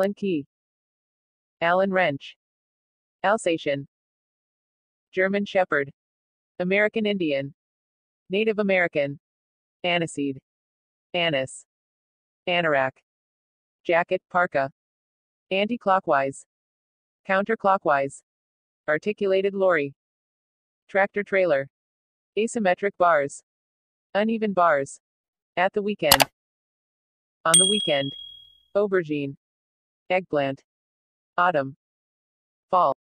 Allen key. Allen wrench. Alsatian. German Shepherd. American Indian. Native American. Aniseed. Anise. Anorak. Jacket, parka. Anti-clockwise. Counterclockwise. Articulated lorry. Tractor trailer. Asymmetric bars. Uneven bars. At the weekend. On the weekend. Aubergine. Eggplant. Autumn. Fall.